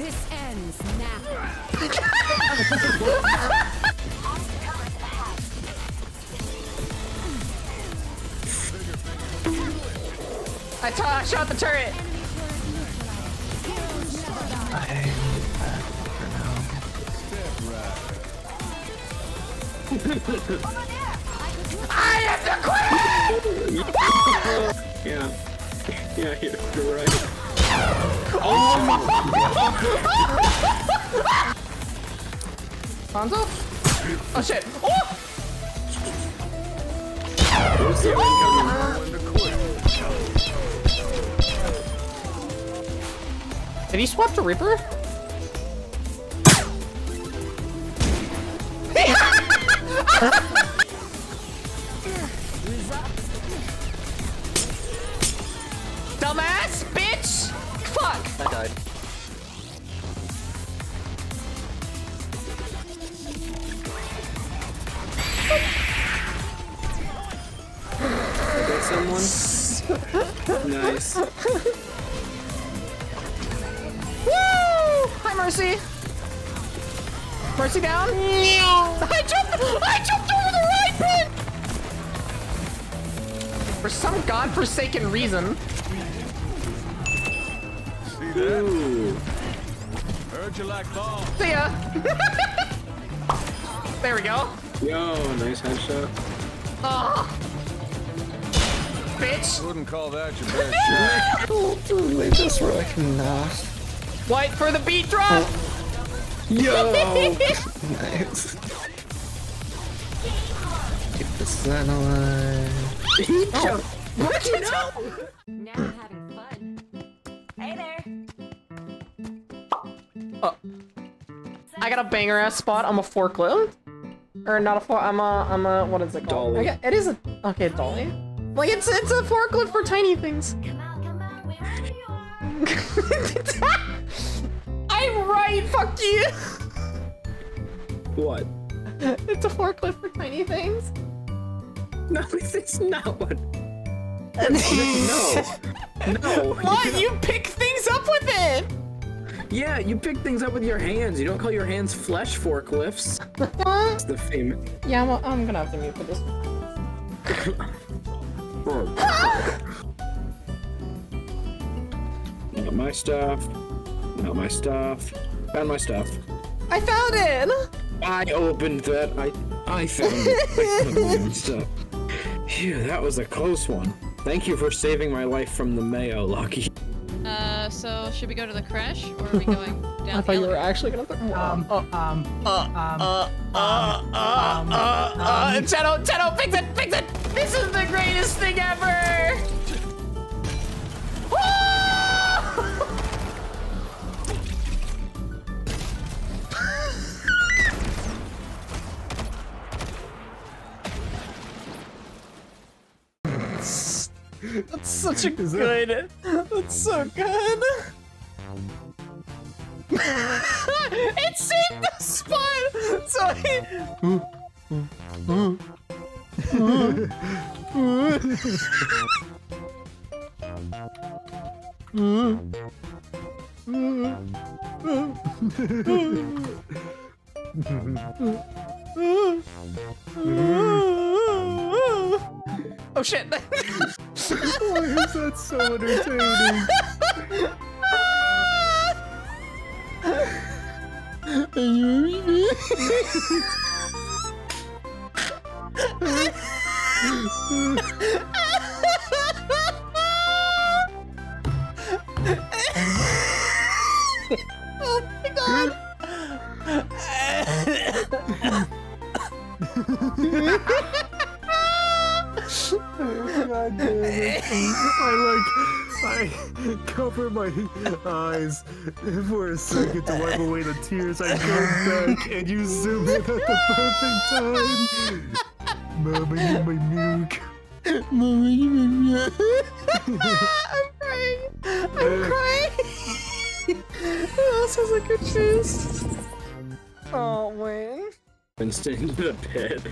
This ends now. I, t- I shot the turret. I have to quit. Yeah. Yeah, you're, right. Hanzo? Oh shit! Oh! Did he swap to Reaper? someone. nice. Woo! Hi, Mercy. Mercy down. I jumped. I jumped over the right pin. For some godforsaken reason. See Ooh. Heard you like ball. See ya. there we go. Yo, nice headshot. Oh. Bitch. Wouldn't call that your best shot. Leave this where I cannot. Wait for the beat drop. Yo! nice. Keep the sun alive. What you know? Now I'm having fun. Hey there. Oh. I got a banger ass spot. I'm a forklift. Or not a fork. I'm a. I'm a. What is it called? Dolly. I got- it is a. Okay, dolly. Like it's it's a forklift for tiny things. Come out, come out, wherever you are. I'm right. Fuck you. What? It's a forklift for tiny things. No, it's not what. No. No. What? You pick things up with it. Yeah, you pick things up with your hands. You don't call your hands flesh forklifts. It's the famous. Yeah, I'm, I'm gonna have to mute for this. Not my stuff. Not my stuff. Found my stuff. I found it. I opened that. I I found it. I my stuff. Phew, that was a close one. Thank you for saving my life from the mayo, Lucky. Uh, so should we go to the crash or are we going down I the thought you were actually gonna. Th- Um, uh, um, uh, um, uh, uh, uh, uh, uh, Cheto, Cheto, fix it, fix it! This is the greatest thing ever! That's such a good. That's so good. it saved the spot. So I... Oh shit! why is that so entertaining? oh my god! I like, I cover my eyes for a second to wipe away the tears. I go back and you zoom in at the perfect time. Mama, you my milk. Mama, you my milk. I'm crying. I'm crying. Who else has a good choose? Oh man. Winston into the pit.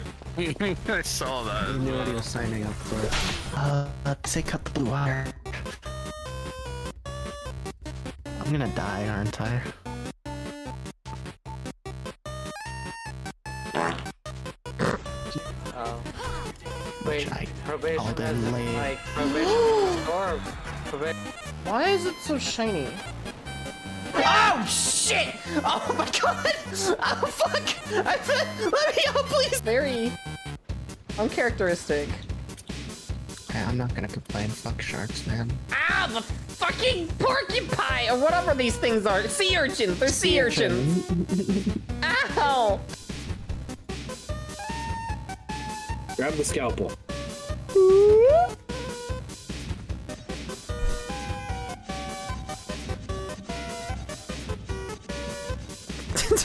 I saw that. You knew what he was signing up for. Uh, say cut the blue wire. I'm gonna die, aren't I? Probation day hasn't, late. like, probation or probation. Why is it so shiny? Oh shit! Oh my god! Oh fuck! I, let me out, please! Very uncharacteristic. Okay, I'm not gonna complain. Fuck sharks, man. Ah, the fucking porcupine or whatever these things are. Sea urchins. They're sea urchins. Ow! Grab the scalpel.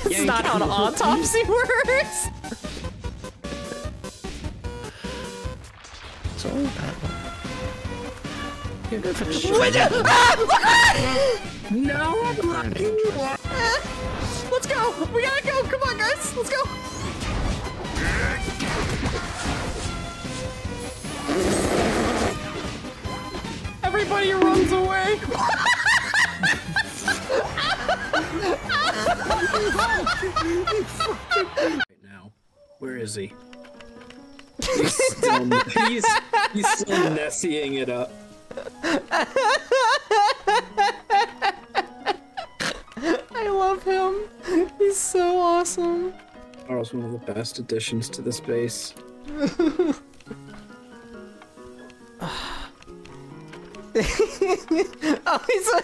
That's not how an autopsy works. It's that one. Let's go! We gotta go! Come on, guys! Let's go! Everybody runs away! Right now. Where is he? He's still, he's, he's still Nessieing it up. I love him. He's so awesome. Carl's one of the best additions to this base. Oh, he's a...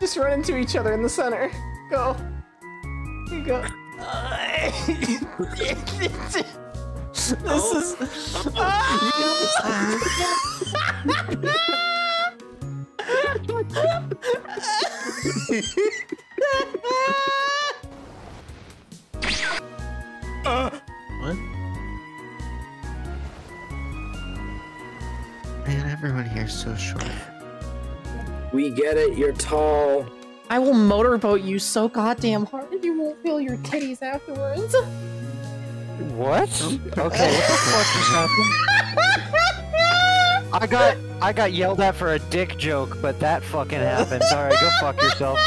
Just run into each other in the center. Go. You go. this is. What? Man, everyone here's so short. We get it, you're tall. I will motorboat you so goddamn hard you won't feel your titties afterwards. What? Okay, what the fuck is happened? I got I got yelled at for a dick joke, but that fucking happened. Alright, go fuck yourself.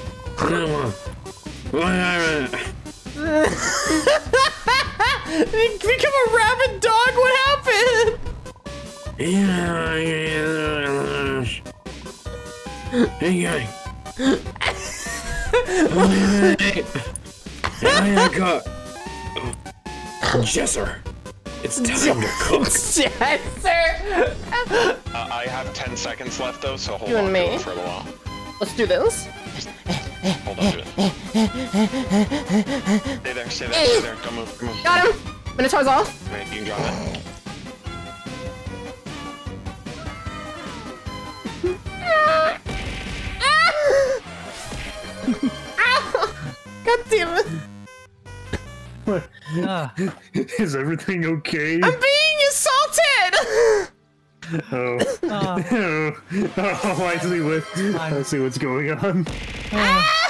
Become a rabid dog. What happened? Hey guy. I got Jesser. It's time to cook. Yes, sir. Uh, I have 10 seconds left though, so hold You on and to me? it for a little while. Let's do this. Hold on to it. Stay there, stay there, stay there. Don't move, don't move. Got him. Minotaur's off. Wait, you can drop it. God damn it. Is everything okay? I'm being assaulted. Oh. oh. Oh, I see what I see what's going on. Ah!